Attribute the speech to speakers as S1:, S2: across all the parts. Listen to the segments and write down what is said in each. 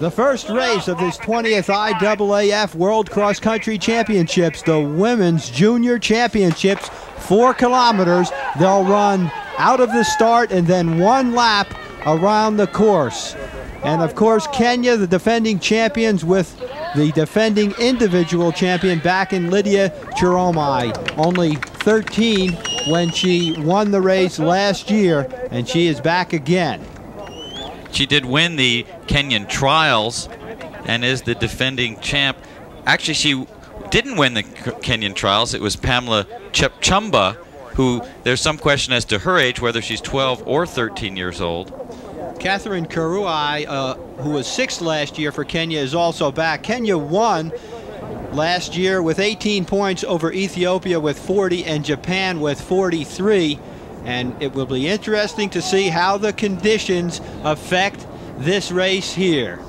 S1: The first race of this 20th IAAF World Cross Country Championships, the Women's Junior Championships, four kilometers. They'll run out of the start and then one lap around the course. And of course, Kenya, the defending champions, with the defending individual champion back in Lydia Cheromei, only 13 when she won the race last year, and she is back again.
S2: She did win the Kenyan trials and is the defending champ. Actually, she didn't win the Kenyan trials. It was Pamela Chepchumba, who there's some question as to her age, whether she's 12 or 13 years old.
S1: Catherine Kirui, uh, who was sixth last year for Kenya, is also back. Kenya won last year with 18 points over Ethiopia with 40 and Japan with 43 and it will be interesting to see how the conditions affect this race here.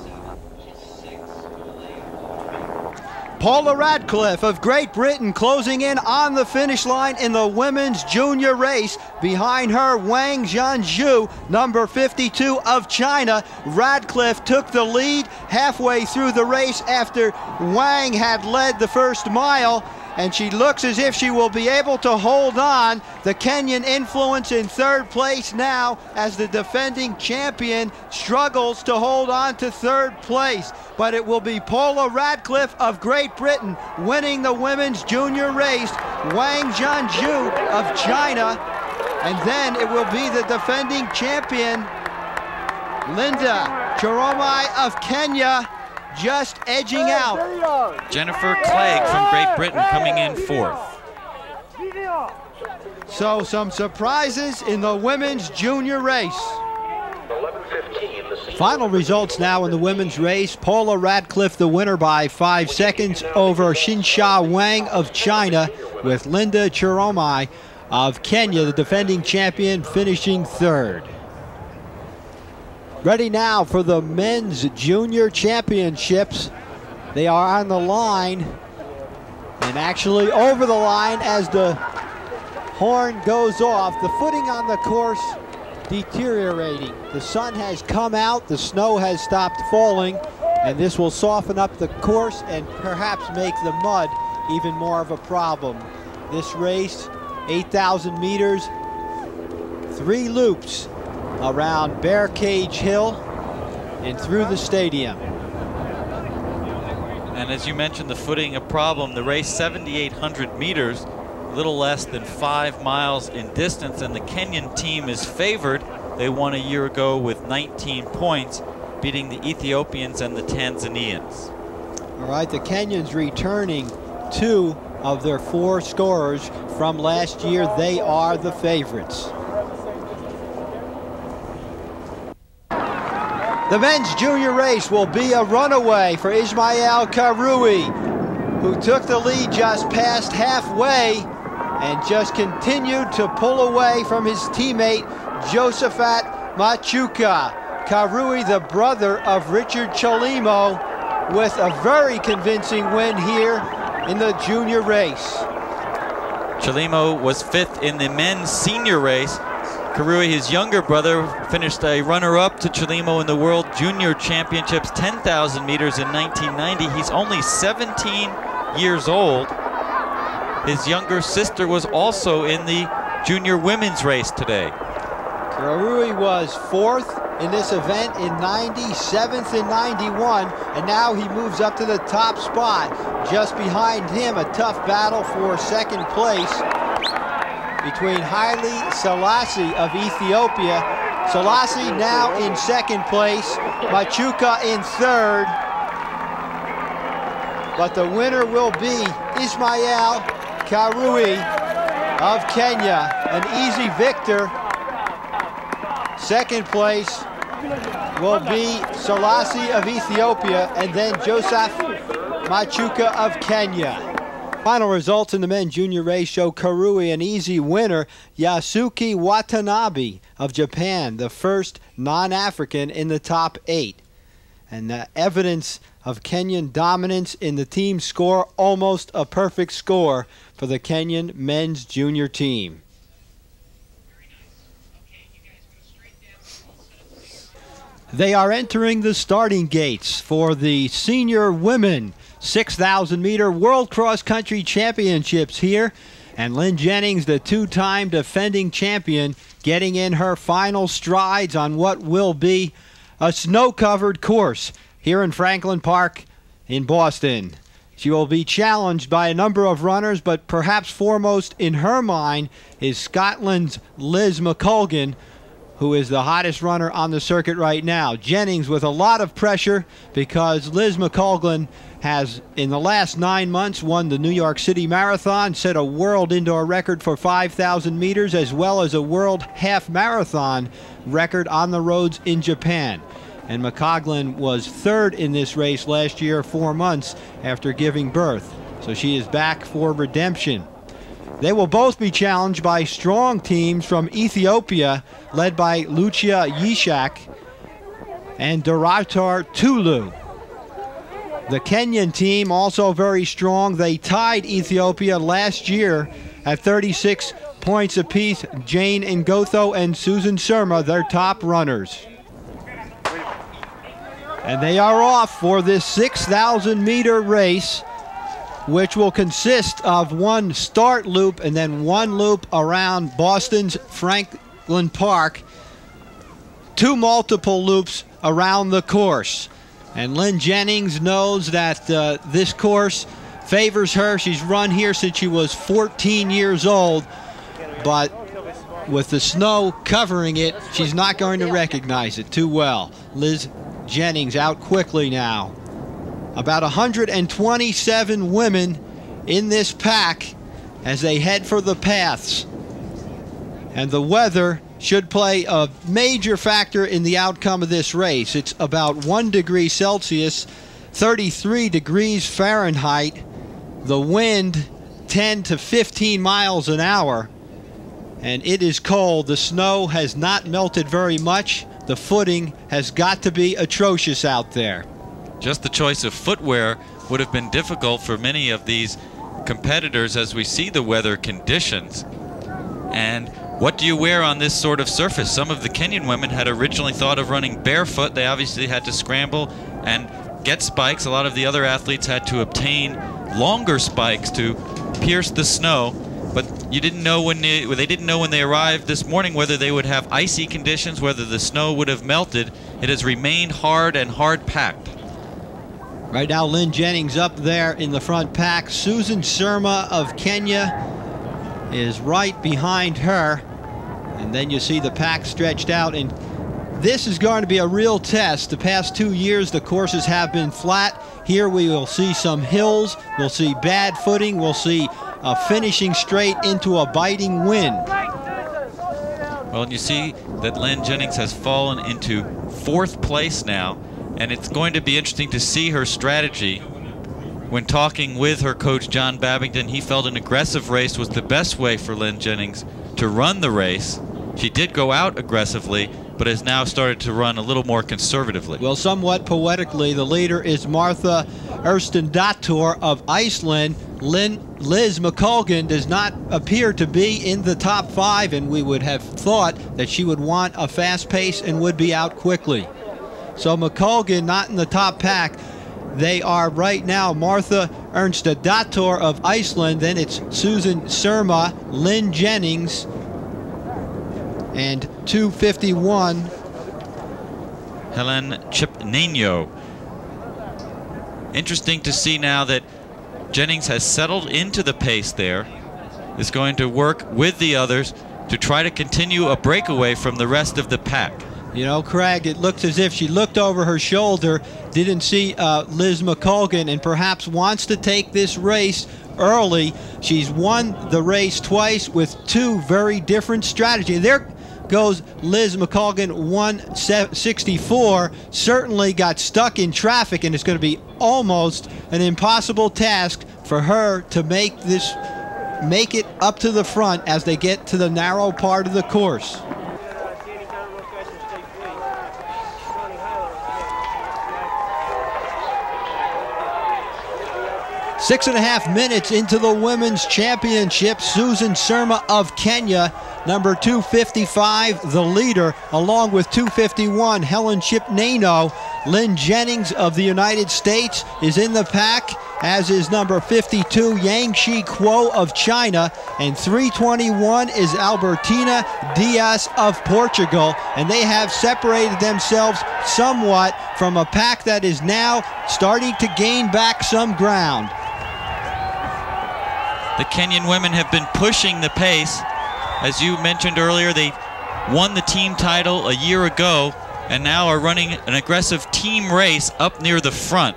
S1: Paula Radcliffe of Great Britain closing in on the finish line in the women's junior race. Behind her, Wang Jianzhu, number 52 of China. Radcliffe took the lead halfway through the race after Wang had led the first mile and she looks as if she will be able to hold on. The Kenyan influence in third place now as the defending champion struggles to hold on to third place. But it will be Paula Radcliffe of Great Britain winning the women's junior race, Wang Jianzhu of China, and then it will be the defending champion, Linda Cheromei of Kenya, just edging out.
S2: Jennifer Clegg from Great Britain coming in fourth.
S1: So some surprises in the women's junior race. Final results now in the women's race. Paula Radcliffe the winner by five seconds over Xinsha Wang of China with Linda Cheromei of Kenya, the defending champion, finishing third. Ready now for the men's junior championships. They are on the line and actually over the line as the horn goes off. The footing on the course deteriorating. The sun has come out, the snow has stopped falling, and this will soften up the course and perhaps make the mud even more of a problem. This race, 8,000 meters, three loops around Bear Cage Hill and through the stadium.
S2: And as you mentioned, the footing a problem. The race 7,800 meters, a little less than five miles in distance, and the Kenyan team is favored. They won a year ago with 19 points, beating the Ethiopians and the Tanzanians.
S1: All right, the Kenyans returning two of their four scorers from last year. They are the favorites. The men's junior race will be a runaway for Ismail Kirui, who took the lead just past halfway and just continued to pull away from his teammate Josephat Machuka. Kirui, the brother of Richard Chelimo, with a very convincing win here in the junior race.
S2: Chelimo was fifth in the men's senior race Kirui, his younger brother, finished a runner-up to Chelimo in the World Junior Championships 10,000 meters in 1990. He's only 17 years old. His younger sister was also in the junior women's race today.
S1: Kirui was fourth in this event in 97th and 91, and now he moves up to the top spot. Just behind him, a tough battle for second place between Haile Selassie of Ethiopia. Selassie now in second place, Machuka in third. But the winner will be Ismail Kirui of Kenya, an easy victor. Second place will be Selassie of Ethiopia, and then Joseph Machuka of Kenya. Final results in the men's junior race show Kirui an easy winner. Yasuki Watanabe of Japan, the first non-African in the top eight. And the evidence of Kenyan dominance in the team score, almost a perfect score for the Kenyan men's junior team. They are entering the starting gates for the senior women 6,000 meter World Cross Country Championships here. And Lynn Jennings, the two time defending champion, getting in her final strides on what will be a snow covered course here in Franklin Park in Boston. She will be challenged by a number of runners, but perhaps foremost in her mind is Scotland's Liz McColgan, who is the hottest runner on the circuit right now. Jennings with a lot of pressure because Liz McColgan has, in the last nine months, won the New York City Marathon, set a world indoor record for 5,000 meters, as well as a world half marathon record on the roads in Japan and McColgan was third in this race last year, four months after giving birth. So she is back for redemption. They will both be challenged by strong teams from Ethiopia, led by Lucia Yishak and Derartu Tulu. The Kenyan team also very strong. They tied Ethiopia last year at 36 points apiece. Jane Ngotho and Susan Sirma, their top runners. And they are off for this 6,000 meter race, which will consist of one start loop and then one loop around Boston's Franklin Park, two multiple loops around the course. And Lynn Jennings knows that uh, this course favors her. She's run here since she was 14 years old, but with the snow covering it, she's not going to recognize it too well. Liz Jennings out quickly now. About 127 women in this pack as they head for the paths. And the weather should play a major factor in the outcome of this race. It's about 1 degree Celsius, 33 degrees Fahrenheit. The wind 10 to 15 miles an hour. And it is cold. The snow has not melted very much the footing has got to be atrocious out there.
S2: Just the choice of footwear would have been difficult for many of these competitors as we see the weather conditions. And what do you wear on this sort of surface? Some of the Kenyan women had originally thought of running barefoot. They obviously had to scramble and get spikes. A lot of the other athletes had to obtain longer spikes to pierce the snow but you didn't know when they, they didn't know when they arrived this morning whether they would have icy conditions, whether the snow would have melted. It has remained hard and hard packed.
S1: Right now, Lynn Jennings up there in the front pack. Susan Sirma of Kenya is right behind her. And then you see the pack stretched out. And this is going to be a real test. The past two years, the courses have been flat. Here we will see some hills. We'll see bad footing. We'll see uh, finishing straight into a biting wind.
S2: Well, you see that Lynn Jennings has fallen into fourth place now, and it's going to be interesting to see her strategy. When talking with her coach, John Babington, he felt an aggressive race was the best way for Lynn Jennings to run the race. She did go out aggressively, but has now started to run a little more conservatively.
S1: Well, somewhat poetically, the leader is Martha Ernstdóttir of Iceland. Lynn, Liz McColgan does not appear to be in the top five, and we would have thought that she would want a fast pace and would be out quickly. So McColgan not in the top pack. They are right now Martha Ernstdóttir of Iceland, then it's Susan Sirma, Lynn Jennings, and 251.
S2: Helen Chepngeno. Interesting to see now that Jennings has settled into the pace there. Is going to work with the others to try to continue a breakaway from the rest of the pack.
S1: You know, Craig, it looks as if she looked over her shoulder, didn't see uh, Liz McColgan, and perhaps wants to take this race early. She's won the race twice with two very different strategies. There goes Liz McColgan 164. Certainly got stuck in traffic, and it's going to be almost an impossible task for her to make this make it up to the front as they get to the narrow part of the course. Six and a half minutes into the women's championship, Susan Sirma of Kenya number 255, the leader, along with 251, Helen Chepngeno. Lynn Jennings of the United States is in the pack, as is number 52, Yang Shi Kuo of China, and 321 is Albertina Dias of Portugal, and they have separated themselves somewhat from a pack that is now starting to gain back some ground.
S2: The Kenyan women have been pushing the pace. As you mentioned earlier, they won the team title a year ago and now are running an aggressive team race up near the front.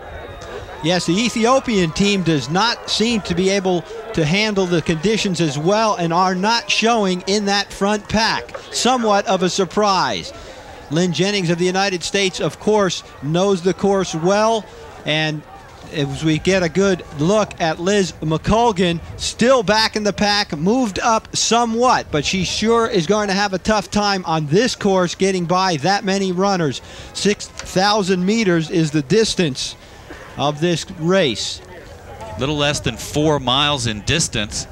S1: Yes, the Ethiopian team does not seem to be able to handle the conditions as well and are not showing in that front pack. Somewhat of a surprise. Lynn Jennings of the United States, of course, knows the course well and as we get a good look at Liz McColgan, still back in the pack, moved up somewhat, but she sure is going to have a tough time on this course getting by that many runners. 6,000 meters is the distance of this race.
S2: Little less than four miles in distance,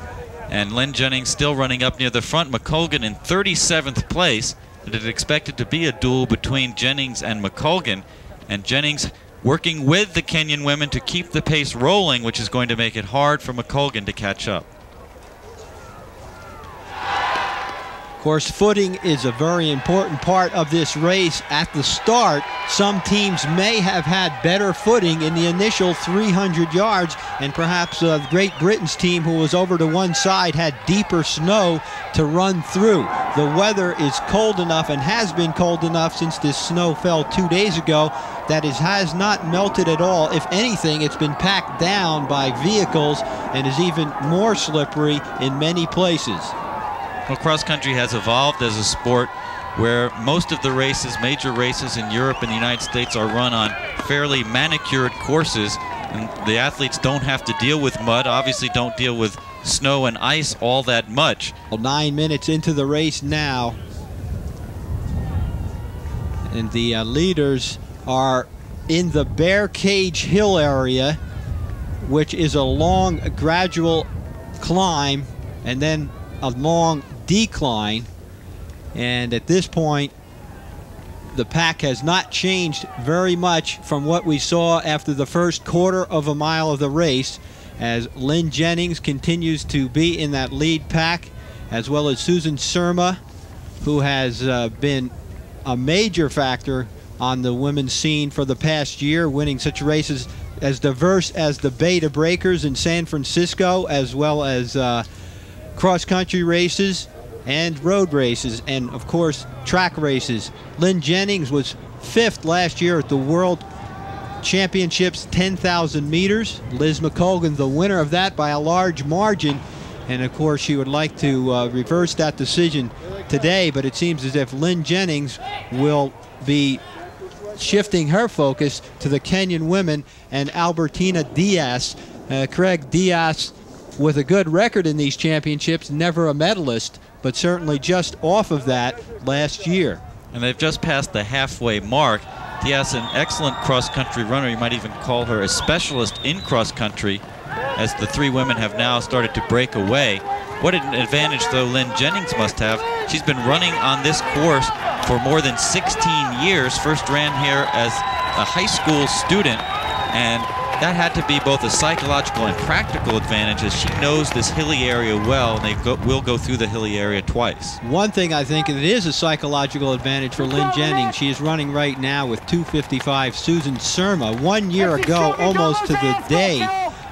S2: and Lynn Jennings still running up near the front. McColgan in 37th place. It is expected to be a duel between Jennings and McColgan, and Jennings working with the Kenyan women to keep the pace rolling, which is going to make it hard for McColgan to catch up.
S1: Of course, footing is a very important part of this race. At the start, some teams may have had better footing in the initial 300 yards, and perhaps uh, Great Britain's team, who was over to one side, had deeper snow to run through. The weather is cold enough and has been cold enough since this snow fell two days ago that it has not melted at all. If anything, it's been packed down by vehicles and is even more slippery in many places.
S2: Well, cross country has evolved as a sport where most of the races, major races in Europe and the United States, are run on fairly manicured courses, and the athletes don't have to deal with mud, obviously, don't deal with snow and ice all that much.
S1: Well, nine minutes into the race now, and the uh, leaders are in the Bear Cage Hill area, which is a long, gradual climb, and then a long decline. And at this point, the pack has not changed very much from what we saw after the first quarter of a mile of the race as Lynn Jennings continues to be in that lead pack as well as Susan Sirma who has uh, been a major factor on the women's scene for the past year winning such races as diverse as the Bay to Breakers in San Francisco as well as uh, cross country races and road races, and of course, track races. Lynn Jennings was fifth last year at the World Championships 10,000 meters. Liz McColgan, the winner of that by a large margin. And of course, she would like to uh, reverse that decision today, but it seems as if Lynn Jennings will be shifting her focus to the Kenyan women and Albertina Dias. Uh, Craig Dias, with a good record in these championships, never a medalist, but certainly just off of that last year.
S2: And they've just passed the halfway mark. Dias, an excellent cross-country runner. You might even call her a specialist in cross-country, as the three women have now started to break away. What an advantage, though, Lynn Jennings must have. She's been running on this course for more than 16 years. First ran here as a high school student, and that had to be both a psychological and practical advantage as she knows this hilly area well and they go, will go through the hilly area twice.
S1: One thing I think it is a psychological advantage for Lynn Jennings. She is running right now with 255 Susan Sirma. One year ago, almost to the day,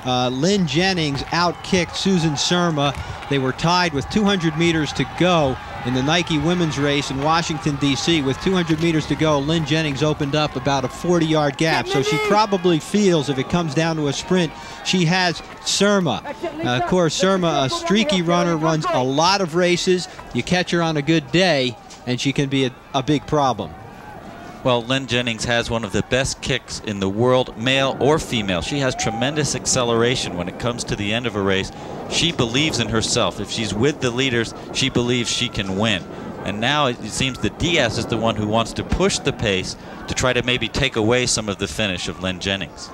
S1: uh, Lynn Jennings outkicked Susan Sirma. They were tied with 200 meters to go in the Nike women's race in Washington, D.C. With 200 meters to go, Lynn Jennings opened up about a 40-yard gap. So she probably feels if it comes down to a sprint, she has Sirma. Uh, of course, Sirma, a streaky runner, runs a lot of races. You catch her on a good day, and she can be a, a big problem.
S2: Well, Lynn Jennings has one of the best kicks in the world, male or female. She has tremendous acceleration when it comes to the end of a race. She believes in herself. If she's with the leaders, she believes she can win. And now it seems that Dias is the one who wants to push the pace to try to maybe take away some of the finish of Lynn Jennings.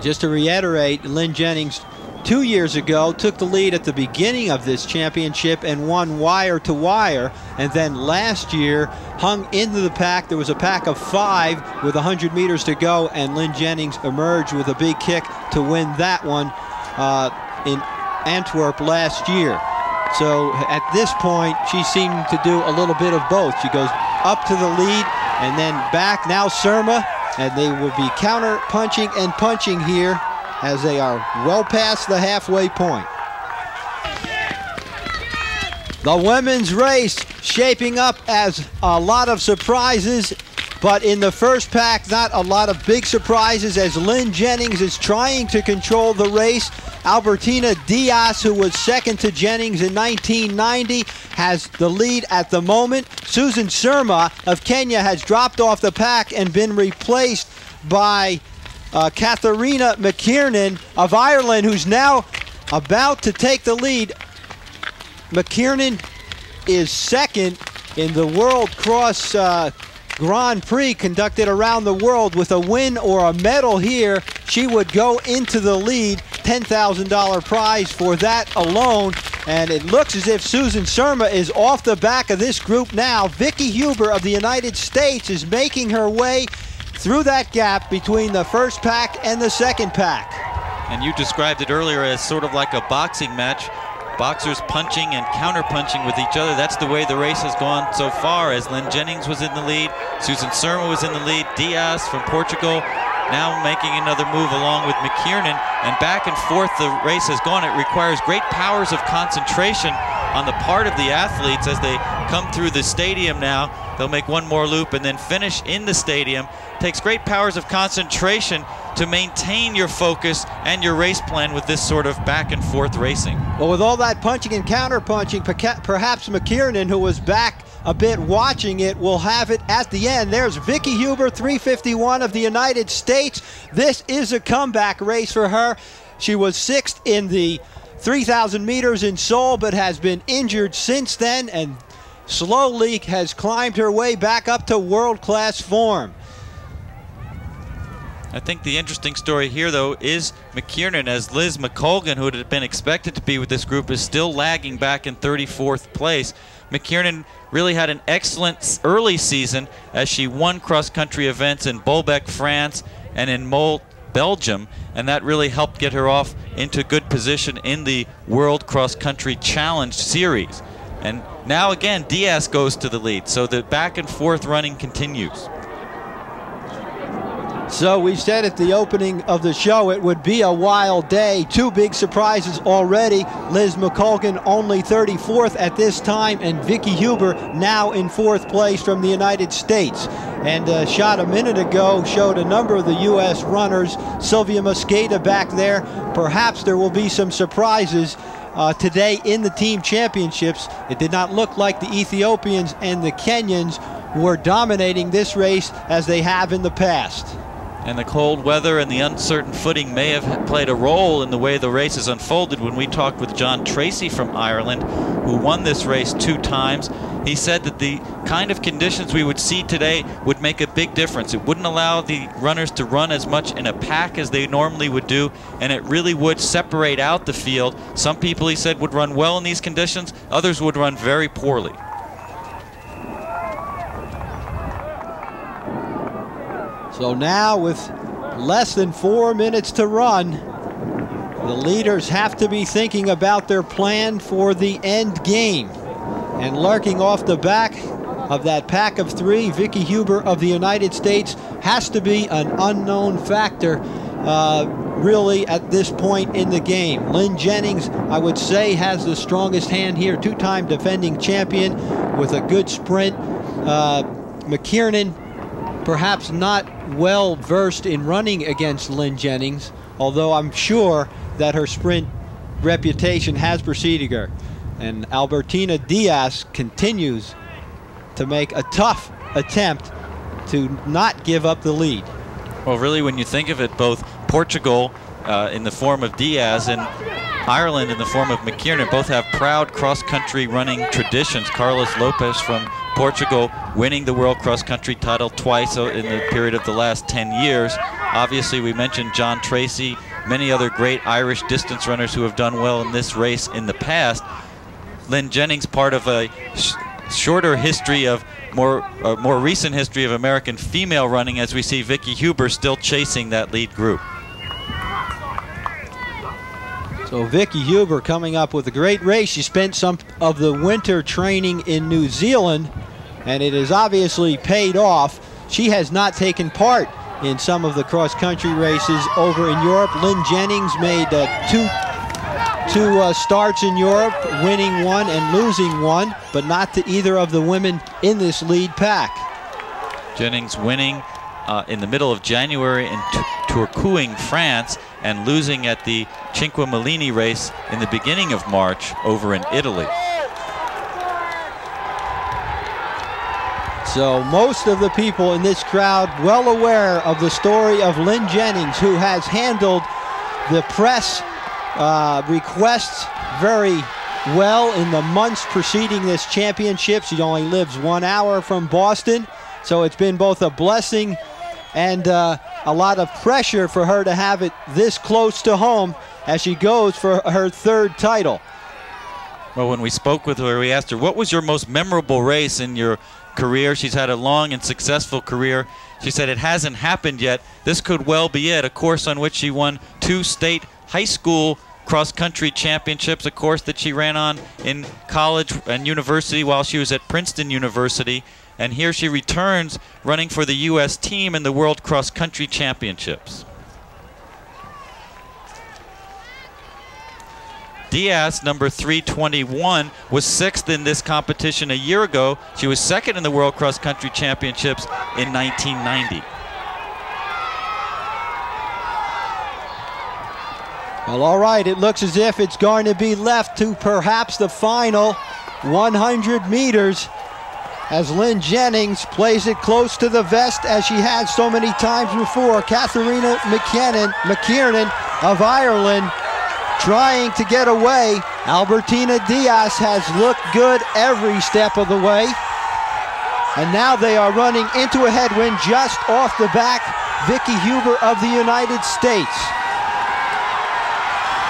S1: Just to reiterate, Lynn Jennings two years ago, took the lead at the beginning of this championship and won wire to wire. And then last year, hung into the pack. There was a pack of five with 100 meters to go, and Lynn Jennings emerged with a big kick to win that one uh, in Antwerp last year. So at this point, she seemed to do a little bit of both. She goes up to the lead and then back. Now Sirma, and they will be counter punching and punching here as they are well past the halfway point. The women's race shaping up as a lot of surprises, but in the first pack, not a lot of big surprises as Lynn Jennings is trying to control the race. Albertina Dias, who was second to Jennings in 1990, has the lead at the moment. Susan Sirma of Kenya has dropped off the pack and been replaced by uh, Catherina McKiernan of Ireland, who's now about to take the lead. McKiernan is second in the World Cross uh, Grand Prix conducted around the world with a win or a medal here. She would go into the lead. $10,000 prize for that alone. And it looks as if Susan Sirma is off the back of this group now. Vicki Huber of the United States is making her way through that gap between the first pack and the second pack.
S2: And you described it earlier as sort of like a boxing match. Boxers punching and counter-punching with each other. That's the way the race has gone so far as Lynn Jennings was in the lead, Susan Sirma was in the lead, Dias from Portugal now making another move along with McKiernan. And back and forth the race has gone. It requires great powers of concentration on the part of the athletes as they come through the stadium now. They'll make one more loop and then finish in the stadium. takes great powers of concentration to maintain your focus and your race plan with this sort of back and forth racing.
S1: Well, with all that punching and counter punching, perhaps McKiernan, who was back a bit watching it, will have it at the end. There's Vicki Huber, 351 of the United States. This is a comeback race for her. She was sixth in the 3,000 meters in Seoul, but has been injured since then and slowly has climbed her way back up to world class form.
S2: I think the interesting story here, though, is McKiernan, as Liz McColgan, who had been expected to be with this group, is still lagging back in 34th place. McKiernan really had an excellent early season as she won cross-country events in Bolbec, France, and in Moult, Belgium, and that really helped get her off into good position in the World Cross Country Challenge Series. And now again, Dias goes to the lead, so the back and forth running continues.
S1: So we said at the opening of the show it would be a wild day. Two big surprises already. Liz McColgan only 34th at this time, and Vicki Huber now in fourth place from the United States. And a shot a minute ago showed a number of the U.S. runners. Sylvia Mosqueda back there. Perhaps there will be some surprises. Uh, today in the team championships. It did not look like the Ethiopians and the Kenyans were dominating this race as they have in the past.
S2: And the cold weather and the uncertain footing may have played a role in the way the race has unfolded. When we talked with John Treacy from Ireland, who won this race two times, he said that the kind of conditions we would see today would make a big difference. It wouldn't allow the runners to run as much in a pack as they normally would do, and it really would separate out the field. Some people, he said, would run well in these conditions, others would run very poorly.
S1: So now with less than four minutes to run, the leaders have to be thinking about their plan for the end game. And lurking off the back of that pack of three, Vicki Huber of the United States has to be an unknown factor uh, really at this point in the game. Lynn Jennings, I would say, has the strongest hand here, two-time defending champion with a good sprint. Uh, McKiernan, perhaps not well versed in running against Lynn Jennings, although I'm sure that her sprint reputation has preceded her. And Albertina Dias continues to make a tough attempt to not give up the lead.
S2: Well, really, when you think of it, both Portugal uh, in the form of Dias and Ireland in the form of McKiernan both have proud cross-country running traditions. Carlos Lopes from Portugal winning the World Cross Country title twice in the period of the last 10 years. Obviously, we mentioned John Treacy many other great Irish distance runners who have done well in this race in the past. Lynn Jennings, part of a sh shorter history of more uh, more recent history of American female running, as we see Vicki Huber still chasing that lead group.
S1: So Vicki Huber coming up with a great race. She spent some of the winter training in New Zealand, and it has obviously paid off. She has not taken part in some of the cross-country races over in Europe. Lynn Jennings made uh, two two uh, starts in Europe, winning one and losing one, but not to either of the women in this lead pack.
S2: Jennings winning uh, in the middle of January in Tourcoing, France, and losing at the Cinque Mulini race in the beginning of March over in Italy.
S1: So most of the people in this crowd well aware of the story of Lynn Jennings, who has handled the press uh, requests very well in the months preceding this championship. She only lives one hour from Boston, so it's been both a blessing and uh, a lot of pressure for her to have it this close to home as she goes for her third title.
S2: Well, when we spoke with her, we asked her, what was your most memorable race in your career? She's had a long and successful career. She said, it hasn't happened yet. This could well be it, a course on which she won two state high school cross country championships, a course that she ran on in college and university while she was at Princeton University. And here she returns running for the U.S. team in the World Cross Country Championships. Dias, number 321, was sixth in this competition a year ago. She was second in the World Cross Country Championships in 1990.
S1: Well, all right, it looks as if it's going to be left to perhaps the final 100 meters as Lynn Jennings plays it close to the vest as she has so many times before. Catherina McKinnon, McKiernan of Ireland trying to get away. Albertina Dias has looked good every step of the way. And now they are running into a headwind just off the back. Vicki Huber of the United States.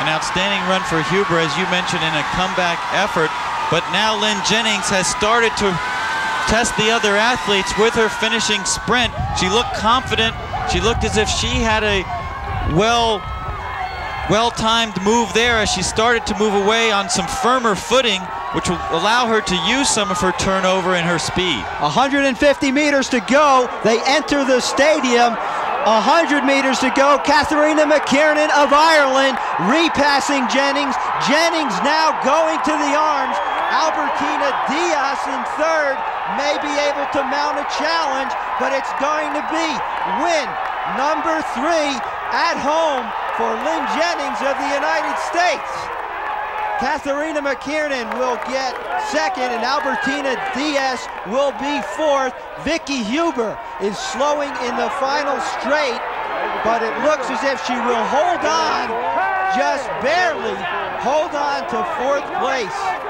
S2: An outstanding run for Huber, as you mentioned, in a comeback effort. But now Lynn Jennings has started to test the other athletes with her finishing sprint. She looked confident. She looked as if she had a well well-timed move there as she started to move away on some firmer footing, which will allow her to use some of her turnover and her speed.
S1: 150 meters to go. They enter the stadium 100 meters to go. Catherina McKiernan of Ireland repassing Jennings. Jennings now going to the arms. Albertina Dias in third may be able to mount a challenge, but it's going to be win number three at home for Lynn Jennings of the United States. Catherina McKiernan will get second, and Albertina Dias will be fourth. Vicki Huber is slowing in the final straight, but it looks as if she will hold on, just barely hold on to fourth place.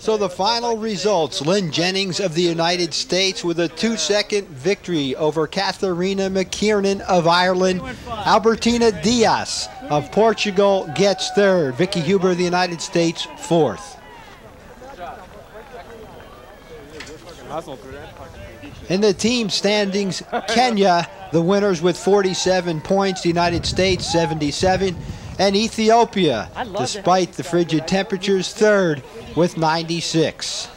S1: So the final results, Lynn Jennings of the United States with a two-second victory over Catherina McKiernan of Ireland. Albertina Dias of Portugal gets third. Vicki Huber of the United States fourth. In the team standings, Kenya, the winners with 47 points, the United States 77, and Ethiopia, despite the frigid temperatures, third with 96.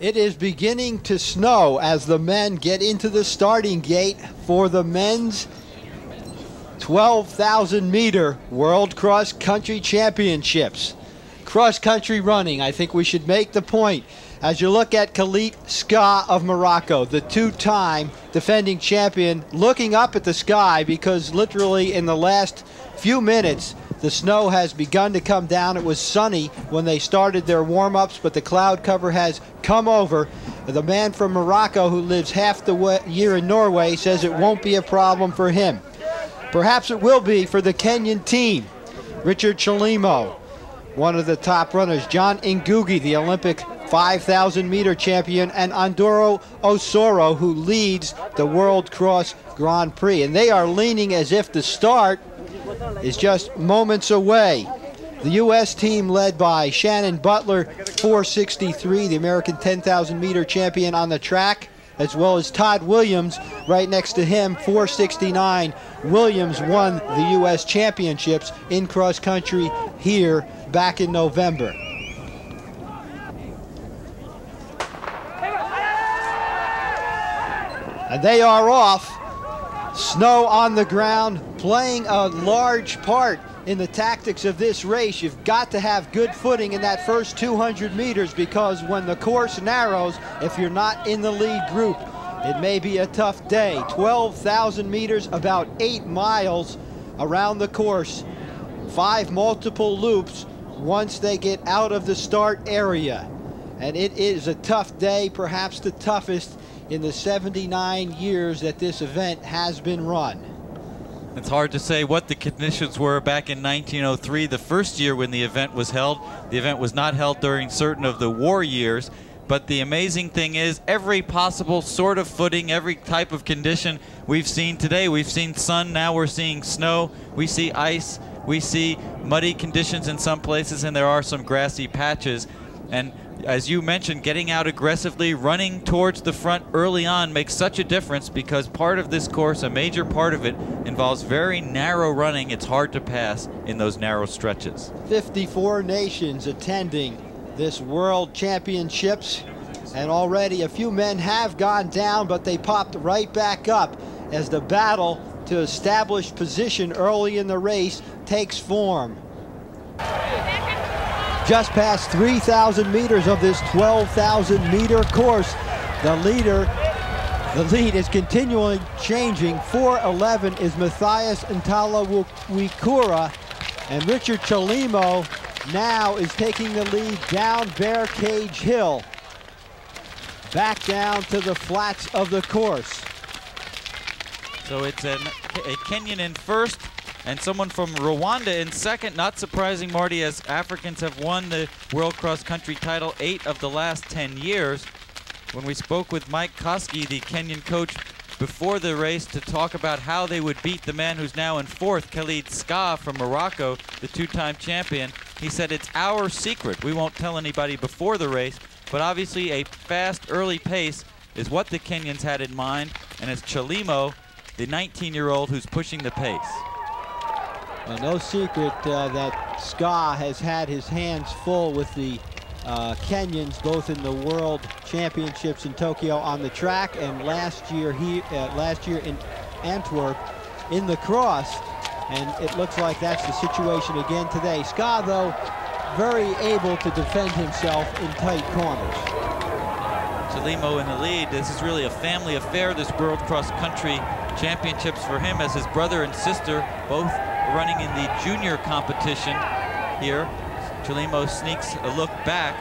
S1: It is beginning to snow as the men get into the starting gate for the men's 12,000 meter World Cross Country Championships. Cross country running, I think we should make the point. As you look at Khalid Skah of Morocco, the two-time defending champion, looking up at the sky because literally in the last few minutes, the snow has begun to come down. It was sunny when they started their warm-ups, but the cloud cover has come over. The man from Morocco who lives half the year in Norway says it won't be a problem for him. Perhaps it will be for the Kenyan team. Richard Chelimo, one of the top runners. John Ngugi, the Olympic 5,000 meter champion, and Ondoro Osoro, who leads the World Cross Grand Prix. And they are leaning as if the start is just moments away. The U.S. team led by Shannon Butler, 463, the American 10,000 meter champion on the track, as well as Todd Williams right next to him, 469. Williams won the U.S. championships in cross country here back in November. And they are off. Snow on the ground, playing a large part in the tactics of this race. You've got to have good footing in that first 200 meters because when the course narrows, if you're not in the lead group, it may be a tough day. 12,000 meters, about eight miles around the course. Five multiple loops once they get out of the start area. And it is a tough day, perhaps the toughest in the 79 years that this event has been run.
S2: It's hard to say what the conditions were back in 1903, the first year when the event was held. The event was not held during certain of the war years, but the amazing thing is every possible sort of footing, every type of condition we've seen today. We've seen sun, now we're seeing snow, we see ice, we see muddy conditions in some places, and there are some grassy patches. And as you mentioned, getting out aggressively, running towards the front early on makes such a difference because part of this course, a major part of it, involves very narrow running. It's hard to pass in those narrow stretches.
S1: 54 nations attending this World Championships, and already a few men have gone down, but they popped right back up as the battle to establish position early in the race takes form just past 3,000 meters of this 12,000 meter course. The leader, the lead is continually changing. 411 is Matthias Ntawulikura, and Richard Chelimo now is taking the lead down Bear Cage Hill. Back down to the flats of the course.
S2: So it's an, a Kenyan in first, and someone from Rwanda in second. Not surprising, Marty, as Africans have won the World Cross Country title eight of the last 10 years. When we spoke with Mike Kosgei, the Kenyan coach, before the race to talk about how they would beat the man who's now in fourth, Khalid Skah from Morocco, the two-time champion, he said it's our secret. We won't tell anybody before the race, but obviously a fast early pace is what the Kenyans had in mind, and it's Chelimo, the 19-year-old who's pushing the pace.
S1: Well, no secret uh, that Skah has had his hands full with the uh, Kenyans, both in the World Championships in Tokyo on the track and last year he uh, last year in Antwerp in the cross. And it looks like that's the situation again today. Skah, though, very able to defend himself in tight corners.
S2: Chelimo in the lead. This is really a family affair, this World Cross Country Championships for him as his brother and sister both running in the junior competition here. Chelimo sneaks a look back.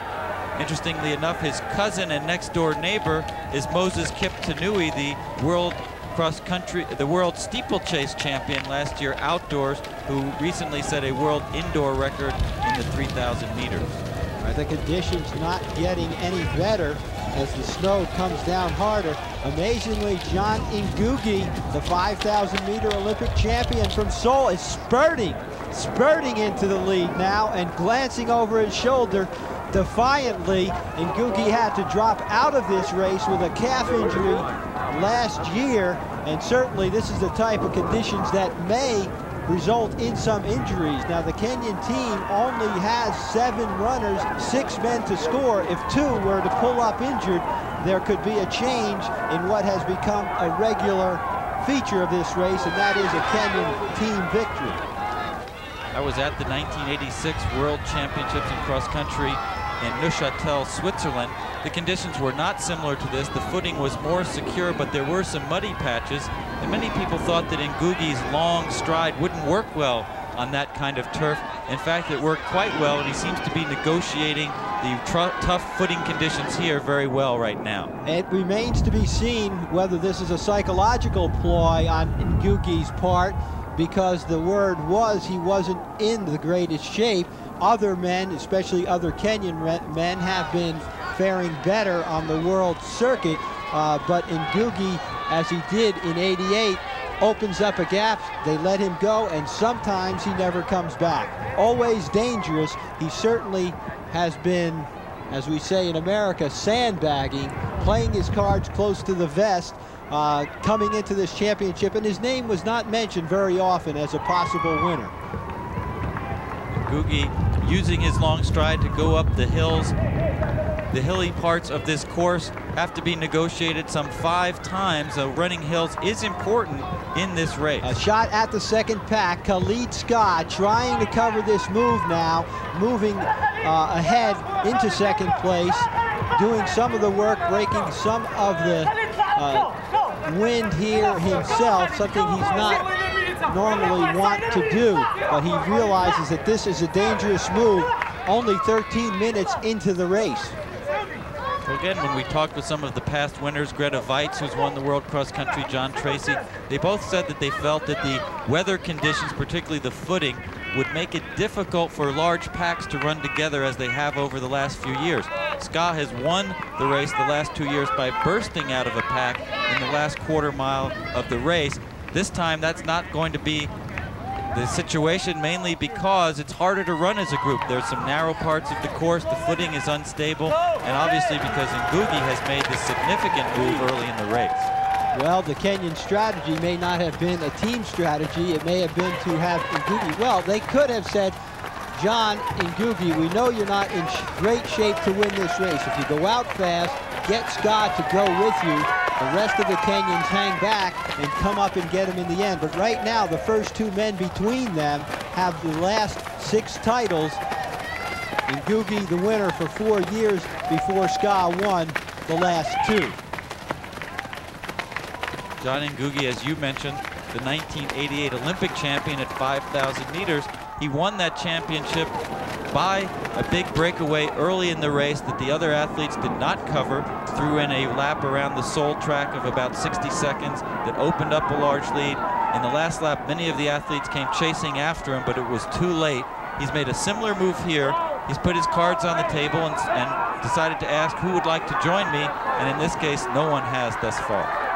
S2: Interestingly enough, his cousin and next door neighbor is Moses Kiptanui, the world cross country, the world steeplechase champion last year outdoors, who recently set a world indoor record in the 3,000 meters.
S1: The conditions not getting any better as the snow comes down harder. Amazingly, John Ngugi, the 5,000 meter Olympic champion from Seoul, is spurting, spurting into the lead now and glancing over his shoulder defiantly. Ngugi had to drop out of this race with a calf injury last year, and certainly this is the type of conditions that may result in some injuries. Now the Kenyan team only has seven runners, six men to score. If two were to pull up injured, there could be a change in what has become a regular feature of this race, and that is a Kenyan team victory.
S2: I was at the 1986 World Championships in cross country in Neuchâtel, Switzerland. The conditions were not similar to this. The footing was more secure, but there were some muddy patches, and many people thought that Ngugi's long stride wouldn't work well on that kind of turf. In fact, it worked quite well, and he seems to be negotiating the tough footing conditions here very well right now.
S1: It remains to be seen whether this is a psychological ploy on Ngugi's part, because the word was he wasn't in the greatest shape. Other men, especially other Kenyan men, have been faring better on the world circuit. Uh, but Ngugi, as he did in 88, opens up a gap, they let him go, and sometimes he never comes back. Always dangerous. He certainly has been, as we say in America, sandbagging, playing his cards close to the vest, uh, coming into this championship, and his name was not mentioned very often as a possible winner.
S2: Ngugi using his long stride to go up the hills. The hilly parts of this course have to be negotiated some five times. So running hills is important in this race.
S1: A shot at the second pack. Khalid Skah trying to cover this move now, moving uh, ahead into second place, doing some of the work, breaking some of the uh, wind here himself, something he's not normally want to do, but he realizes that this is a dangerous move only 13 minutes into the race.
S2: Again, when we talked with some of the past winners, Grete Waitz, who's won the World Cross Country, John Treacy, they both said that they felt that the weather conditions, particularly the footing, would make it difficult for large packs to run together as they have over the last few years. Skah has won the race the last two years by bursting out of a pack in the last quarter mile of the race. This time, that's not going to be the situation mainly because it's harder to run as a group. There's some narrow parts of the course, the footing is unstable, and obviously because Ngugi has made this significant move early in the race.
S1: Well, the Kenyan strategy may not have been a team strategy. It may have been to have Ngugi. Well, they could have said, John Ngugi, we know you're not in great shape to win this race. If you go out fast, get Skah to go with you. The rest of the Kenyans hang back and come up and get him in the end. But right now, the first two men between them have the last six titles. Ngugi, the winner for four years before Skah won the last two.
S2: John and Ngugi, as you mentioned, the 1988 Olympic champion at 5,000 meters. He won that championship by a big breakaway early in the race that the other athletes did not cover. Threw in a lap around the Seoul track of about 60 seconds that opened up a large lead. In the last lap, many of the athletes came chasing after him, but it was too late. He's made a similar move here. He's put his cards on the table and, and decided to ask who would like to join me, and in this case, no one has thus far.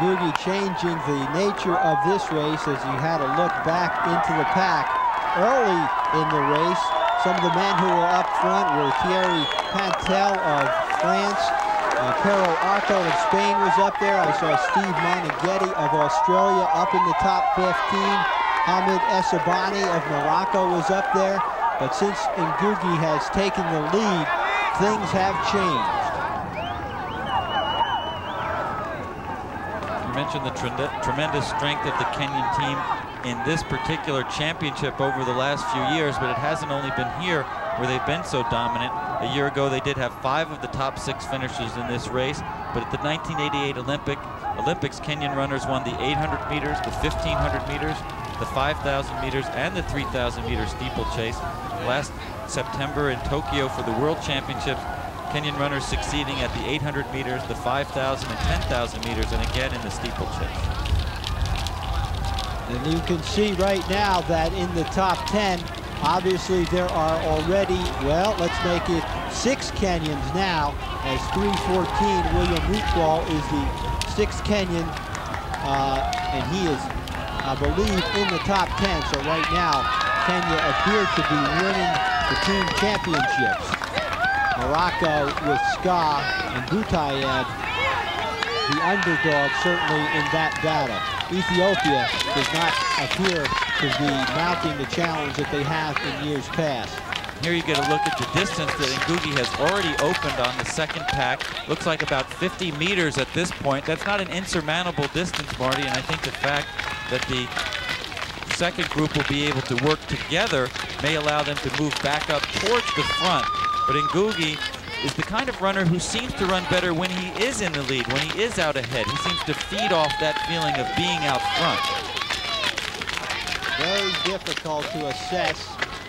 S1: Ngugi changing the nature of this race as he had a look back into the pack early in the race. Some of the men who were up front were Thierry Pantel of France. Uh, Pero Arco of Spain was up there. I saw Steve Moneghetti of Australia up in the top 15. Hamid Essebani of Morocco was up there. But since Ngugi has taken the lead, things have changed.
S2: Mentioned the tremendous strength of the Kenyan team in this particular championship over the last few years, but it hasn't only been here where they've been so dominant. A year ago, they did have five of the top six finishers in this race, but at the 1988 Olympic Olympics, Kenyan runners won the 800 meters, the 1500 meters, the 5,000 meters, and the 3,000 meter steeplechase. Last September in Tokyo for the World Championships, Kenyan runners succeeding at the 800 meters, the 5,000 and 10,000 meters, and again in the steeplechase.
S1: And you can see right now that in the top 10, obviously there are already, well, let's make it six Kenyans now, as 314, William Mutwol is the sixth Kenyan, uh, and he is, I believe, in the top 10. So right now, Kenya appears to be winning the team championships. Morocco with Skah and Boutayeb, the underdog certainly in that battle. Ethiopia does not appear to be mounting the challenge that they have in years past.
S2: Here you get a look at the distance that Ngugi has already opened on the second pack. Looks like about 50 meters at this point. That's not an insurmountable distance, Marty, and I think the fact that the second group will be able to work together may allow them to move back up towards the front but Ngugi is the kind of runner who seems to run better when he is in the lead, when he is out ahead. He seems to feed off that feeling of being out front.
S1: Very difficult to assess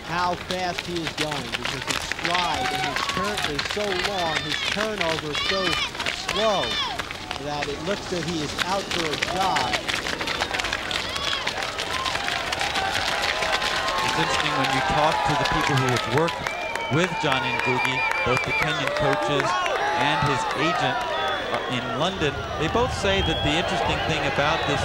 S1: how fast he is going because his stride and his turn is so long, his turnover so slow that it looks that he is out for a jog.
S2: It's interesting when you talk to the people who have worked with John Ngugi, both the Kenyan coaches and his agent uh, in London. They both say that the interesting thing about this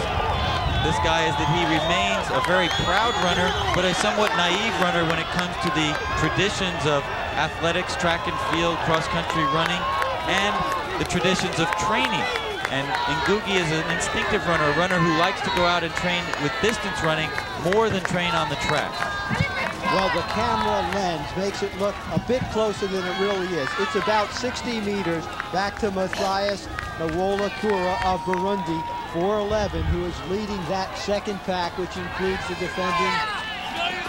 S2: this guy is that he remains a very proud runner, but a somewhat naive runner when it comes to the traditions of athletics, track and field, cross-country running, and the traditions of training. And Ngugi is an instinctive runner, a runner who likes to go out and train with distance running more than train on the track.
S1: Well, the camera lens makes it look a bit closer than it really is. It's about 60 meters back to Matthias Nawola Kura of Burundi, 411, who is leading that second pack, which includes the defending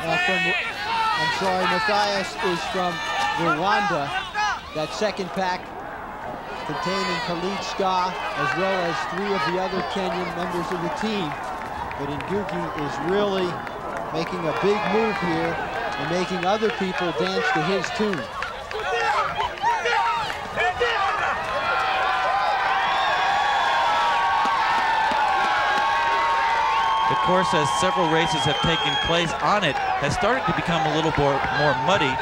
S1: uh, from, I'm sorry, Matthias is from Rwanda. That second pack containing Khalid Skah, as well as three of the other Kenyan members of the team. But Ngugi is really making a big move here and making other people dance to his tune.
S2: The course, as several races have taken place on it, has started to become a little more, more muddy.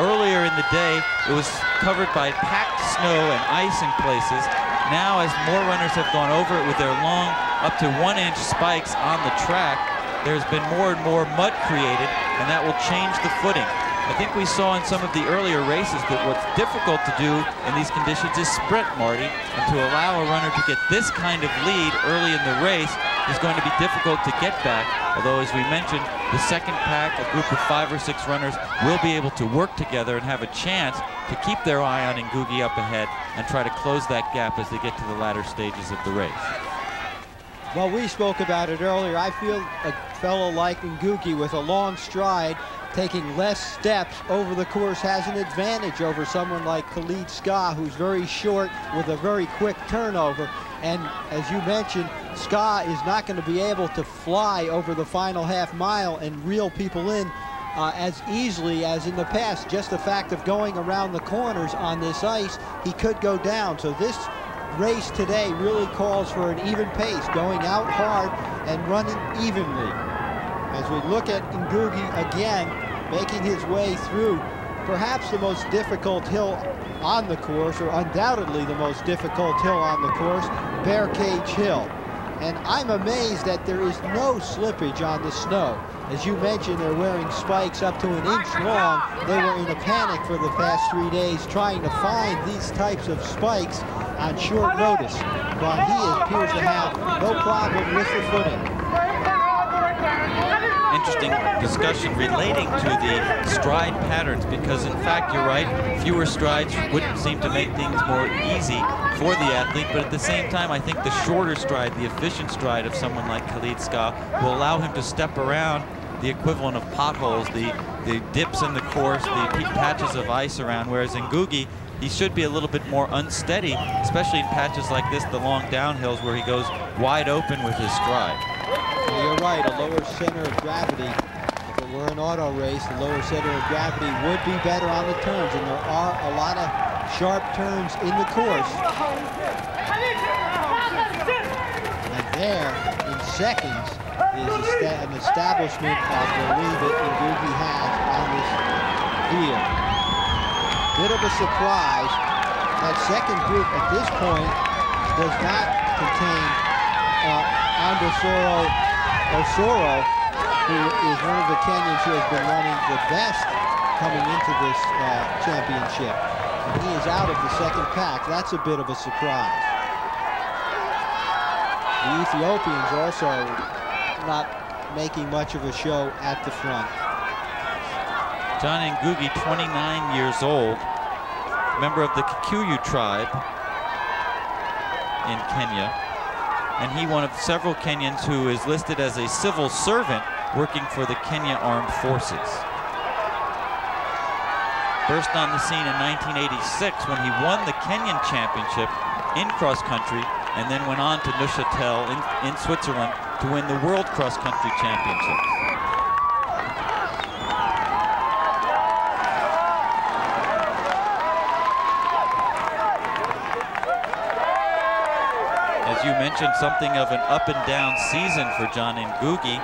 S2: Earlier in the day, it was covered by packed snow and ice in places. Now, as more runners have gone over it with their long, up to one-inch spikes on the track, there's been more and more mud created, and that will change the footing. I think we saw in some of the earlier races that what's difficult to do in these conditions is sprint, Marty, and to allow a runner to get this kind of lead early in the race is going to be difficult to get back, although as we mentioned, the second pack, a group of five or six runners, will be able to work together and have a chance to keep their eye on Ngugi up ahead and try to close that gap as they get to the latter stages of the race.
S1: Well, we spoke about it earlier. I feel a fellow like Ngugi with a long stride, taking less steps over the course has an advantage over someone like Khalid Skah, who's very short with a very quick turnover. And as you mentioned, Skah is not going to be able to fly over the final half mile and reel people in uh, as easily as in the past. Just the fact of going around the corners on this ice, he could go down. So this race today really calls for an even pace, going out hard and running evenly. As we look at Ngugi again, making his way through perhaps the most difficult hill on the course, or undoubtedly the most difficult hill on the course, Bear Cage Hill. And I'm amazed that there is no slippage on the snow. As you mentioned, they're wearing spikes up to an inch long. They were in a panic for the past three days trying to find these types of spikes on short notice. But he appears to have no problem with the footing
S2: interesting discussion relating to the stride patterns because in fact you're right fewer strides wouldn't seem to make things more easy for the athlete but at the same time I think the shorter stride the efficient stride of someone like Khalid Skah will allow him to step around the equivalent of potholes the the dips in the course the patches of ice around whereas in Ngugi he should be a little bit more unsteady especially in patches like this the long downhills where he goes wide open with his stride
S1: well, you're right, a lower center of gravity. If it were an auto race, the lower center of gravity would be better on the turns, and there are a lot of sharp turns in the course. And there, in seconds, is an establishment of the lead that Ngugi has on this field. Bit of a surprise. That second group at this point does not contain uh, Ondoro Osoro, who is one of the Kenyans who has been running the best coming into this uh, championship. And he is out of the second pack. That's a bit of a surprise. The Ethiopians also not making much of a show at the front.
S2: John Ngugi, 29 years old, member of the Kikuyu tribe in Kenya and he one of several Kenyans who is listed as a civil servant working for the Kenya Armed Forces. Burst on the scene in 1986 when he won the Kenyan championship in cross country and then went on to Neuchâtel in, in Switzerland to win the World Cross Country Championships. you mentioned, something of an up and down season for John Ngugi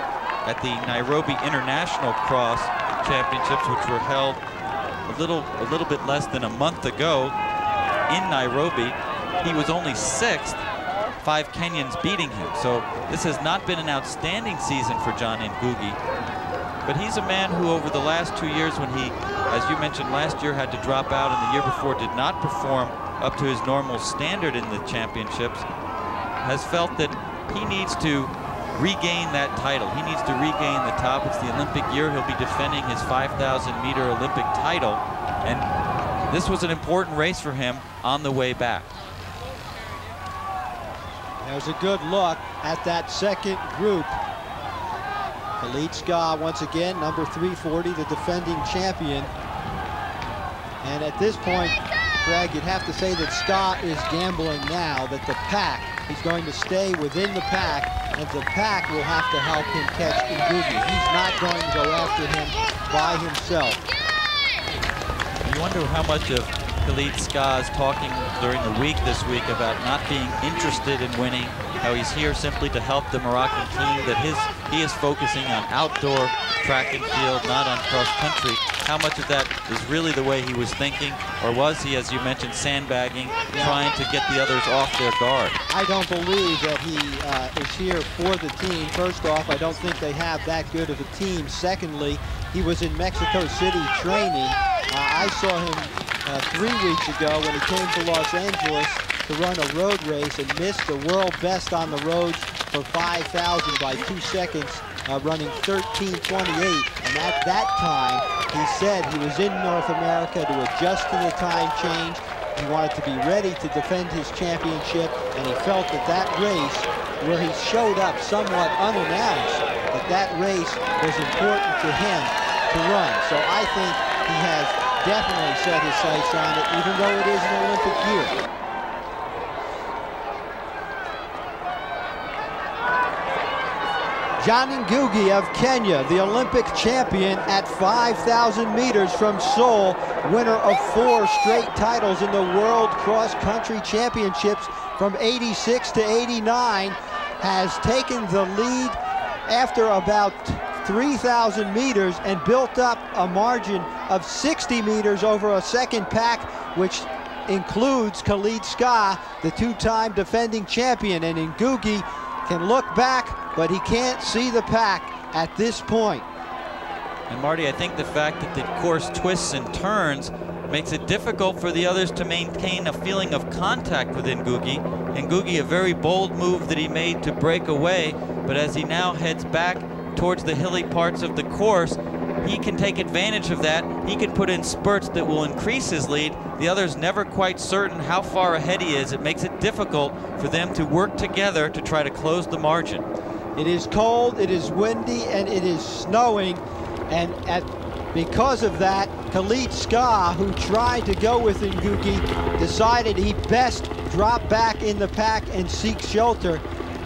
S2: at the Nairobi International Cross Championships, which were held a little, a little bit less than a month ago in Nairobi. He was only sixth, five Kenyans beating him. So this has not been an outstanding season for John Ngugi. But he's a man who over the last two years when he, as you mentioned last year, had to drop out and the year before did not perform up to his normal standard in the championships, has felt that he needs to regain that title. He needs to regain the top. It's the Olympic year. He'll be defending his 5,000 meter Olympic title. And this was an important race for him on the way back.
S1: There's a good look at that second group. Khalid Skah, once again, number 340, the defending champion. And at this point, Greg, you'd have to say that Skah is gambling now that the pack, he's going to stay within the pack, and the pack will have to help him catch Ngugi. He's not going to go after him by himself.
S2: You wonder how much of Khalid is talking during the week this week about not being interested in winning, how he's here simply to help the Moroccan team, that his he is focusing on outdoor track and field, not on cross country. How much of that is really the way he was thinking, or was he, as you mentioned, sandbagging, trying to get the others off their guard?
S1: I don't believe that he uh, is here for the team. First off, I don't think they have that good of a team. Secondly, he was in Mexico City training. Uh, I saw him uh, three weeks ago when he came to Los Angeles to run a road race and missed the world best on the roads for 5,000 by two seconds, uh, running 13.28. And at that time, he said he was in North America to adjust to the time change. He wanted to be ready to defend his championship, and he felt that that race, where he showed up somewhat unannounced, that that race was important to him to run. So I think he has definitely set his sights on it, even though it is an Olympic year. John Ngugi of Kenya, the Olympic champion at 5,000 meters from Seoul, winner of four straight titles in the World Cross Country Championships from 86 to 89, has taken the lead after about 3,000 meters and built up a margin of 60 meters over a second pack, which includes Khalid Skah, the two-time defending champion. And Ngugi can look back, but he can't see the pack at this point.
S2: And Marty, I think the fact that the course twists and turns makes it difficult for the others to maintain a feeling of contact with Ngugi. And Ngugi, a very bold move that he made to break away, but as he now heads back towards the hilly parts of the course, he can take advantage of that. He can put in spurts that will increase his lead. The other's never quite certain how far ahead he is. It makes it difficult for them to work together to try to close the margin.
S1: It is cold, it is windy, and it is snowing. And at because of that, Khalid Skah, who tried to go with Ngugi, decided he best drop back in the pack and seek shelter.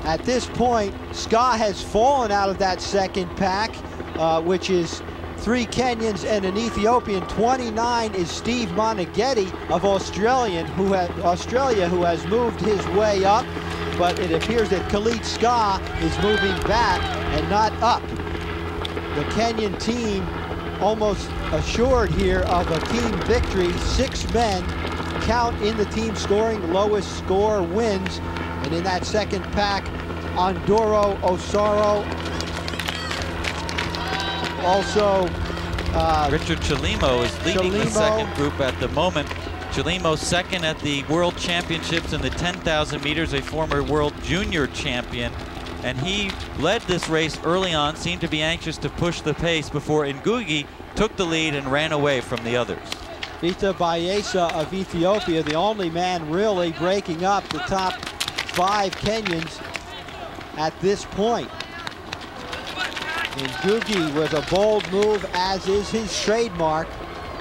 S1: At this point, Skah has fallen out of that second pack, uh, which is three Kenyans and an Ethiopian. 29 is Steve Moneghetti of Australian, who Australia, who has moved his way up, but it appears that Khalid Skah is moving back and not up. The Kenyan team almost assured here of a team victory. Six men count in the team scoring. Lowest score wins. And in that second pack, Ondoro Osoro. Also,
S2: uh, Richard Chelimo is leading Chelimo. the second group at the moment. Chelimo second at the World Championships in the 10,000 meters, a former World Junior champion. And he led this race early on, seemed to be anxious to push the pace before Ngugi took the lead and ran away from the others.
S1: Fita Bayisa of Ethiopia, the only man really breaking up the top five Kenyans at this point. And Ngugi with a bold move, as is his trademark.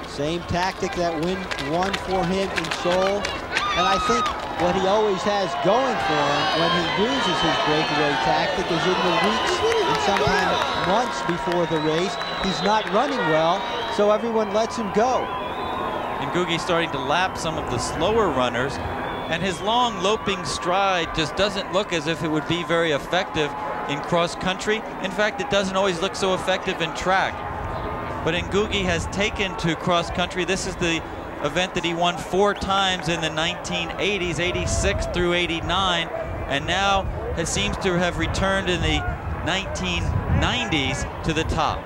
S1: Same tactic that win, won for him in Seoul. And I think what he always has going for him when he uses his breakaway tactic is in the weeks and sometimes months before the race, he's not running well, so everyone lets him go.
S2: And Ngugi starting to lap some of the slower runners and his long loping stride just doesn't look as if it would be very effective in cross country. In fact, it doesn't always look so effective in track. but Ngugi has taken to cross country. This is the event that he won four times in the 1980s, 86 through 89, and now has seems to have returned in the 1990s to the top.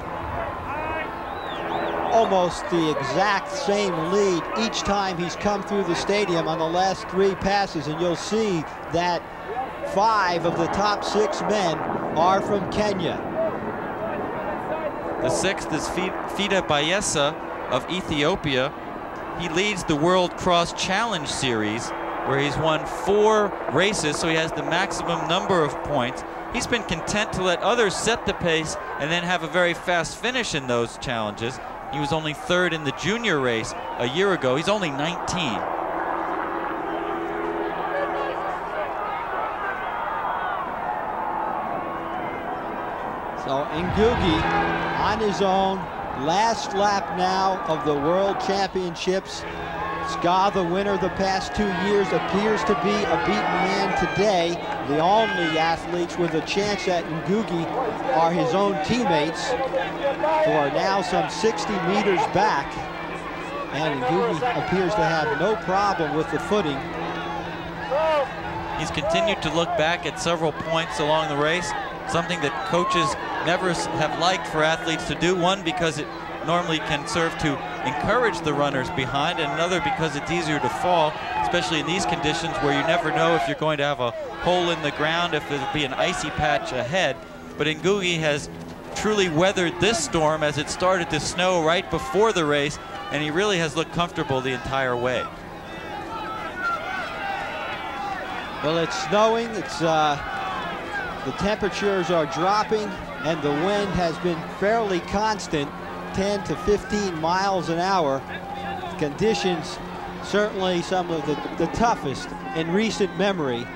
S1: Almost the exact same lead each time he's come through the stadium on the last three passes, and you'll see that five of the top six men are from Kenya.
S2: The sixth is Fita Bayisa of Ethiopia. He leads the World Cross Challenge Series, where he's won four races, so he has the maximum number of points. He's been content to let others set the pace and then have a very fast finish in those challenges. He was only third in the junior race a year ago. He's only 19.
S1: So Ngugi on his own, last lap now of the World Championships. Skah, the winner of the past two years, appears to be a beaten man today. The only athletes with a chance at Ngugi are his own teammates, who are now some 60 meters back. And Ngugi appears to have no problem with the footing.
S2: He's continued to look back at several points along the race, something that coaches never have liked for athletes to do. One, because it normally can serve to encourage the runners behind, and another because it's easier to fall, especially in these conditions where you never know if you're going to have a hole in the ground, if there'll be an icy patch ahead. But Ngugi has truly weathered this storm as it started to snow right before the race, and he really has looked comfortable the entire way.
S1: Well, it's snowing. It's uh, the temperatures are dropping, and the wind has been fairly constant. 10 to 15 miles an hour. Conditions certainly some of the, the toughest in recent memory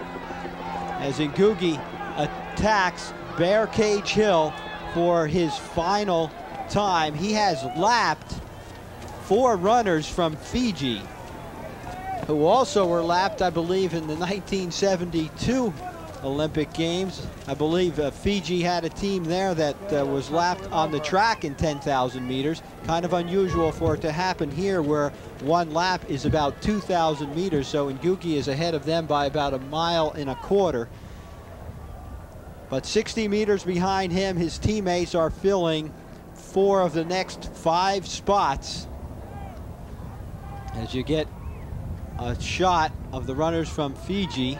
S1: as Ngugi attacks Bear Cage Hill for his final time. He has lapped four runners from Fiji who also were lapped, I believe, in the 1972 Olympic Games. I believe uh, Fiji had a team there that uh, was lapped on the track in 10,000 meters. Kind of unusual for it to happen here where one lap is about 2,000 meters. So Ngugi is ahead of them by about a mile and a quarter. But 60 meters behind him, his teammates are filling four of the next five spots. As you get a shot of the runners from Fiji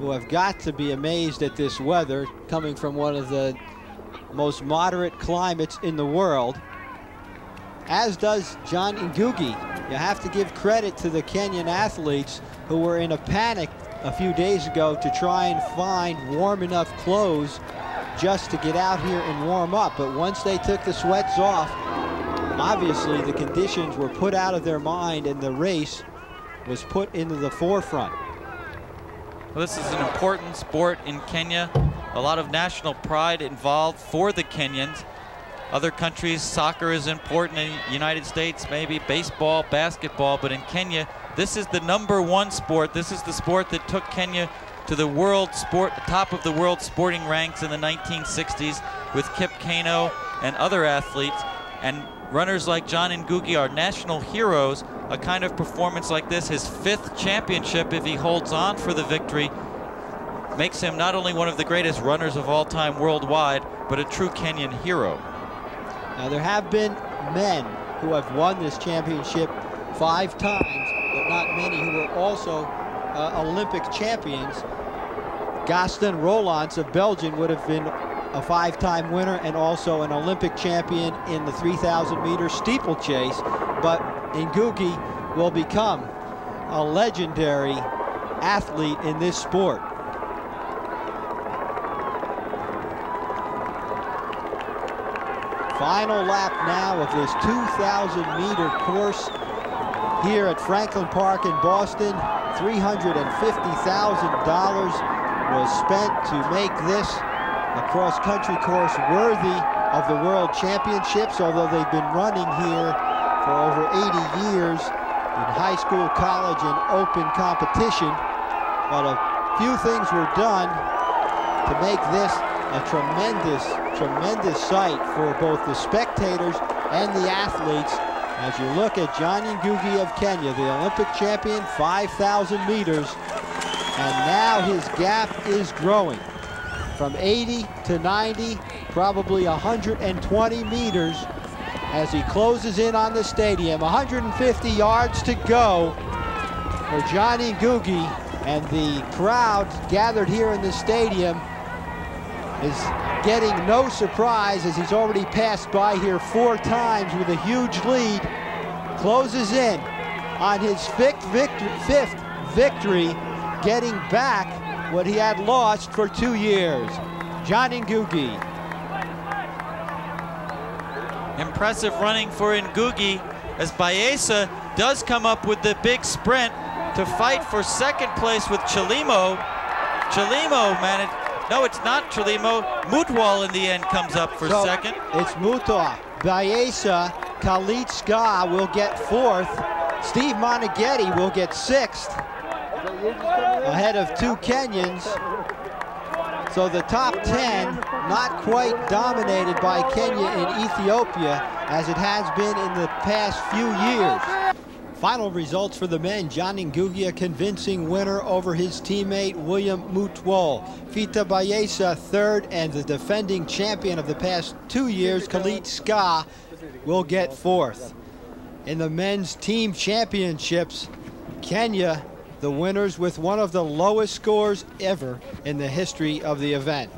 S1: who have got to be amazed at this weather coming from one of the most moderate climates in the world, as does John Ngugi. You have to give credit to the Kenyan athletes who were in a panic a few days ago to try and find warm enough clothes just to get out here and warm up. But once they took the sweats off, obviously the conditions were put out of their mind and the race was put into the forefront.
S2: Well, this is an important sport in Kenya. A lot of national pride involved for the Kenyans. Other countries, soccer is important in the United States, maybe baseball, basketball, but in Kenya, this is the number one sport. This is the sport that took Kenya to the world sport, top of the world sporting ranks in the 1960s with Kip Keino and other athletes. And runners like John Ngugi are national heroes a kind of performance like this, his fifth championship, if he holds on for the victory, makes him not only one of the greatest runners of all time worldwide, but a true Kenyan hero.
S1: Now, there have been men who have won this championship five times, but not many who were also uh, Olympic champions. Gaston Roelants of Belgium would have been a five-time winner and also an Olympic champion in the 3,000 meter steeplechase. But Ngugi will become a legendary athlete in this sport. Final lap now of this 2,000 meter course here at Franklin Park in Boston. $350,000 was spent to make this a cross-country course worthy of the World Championships, although they've been running here for over 80 years in high school, college, and open competition. But a few things were done to make this a tremendous, tremendous sight for both the spectators and the athletes as you look at Johnny Ngugi of Kenya, the Olympic champion, 5,000 meters, and now his gap is growing from 80 to 90, probably 120 meters as he closes in on the stadium. 150 yards to go for Johnny Ngugi, and the crowd gathered here in the stadium is getting no surprise as he's already passed by here four times with a huge lead. Closes in on his fifth victory, fifth victory getting back what he had lost for two years. Johnny Ngugi.
S2: Impressive running for Ngugi as Bayisa does come up with the big sprint to fight for second place with Chelimo. Chelimo managed, no, it's not Chelimo. Mutwol in the end comes up for
S1: so
S2: second.
S1: It's Mutwa. Bayisa, Khalid Skah will get fourth. Steve Moneghetti will get sixth. Ahead of two Kenyans. So the top 10 not quite dominated by Kenya and Ethiopia as it has been in the past few years. Final results for the men. Johnny Ngugi, a convincing winner over his teammate William Mutwol. Fita Bayisa third and the defending champion of the past two years, Khalid Skah, will get fourth. In the men's team championships, Kenya, the winners with one of the lowest scores ever in the history of the event.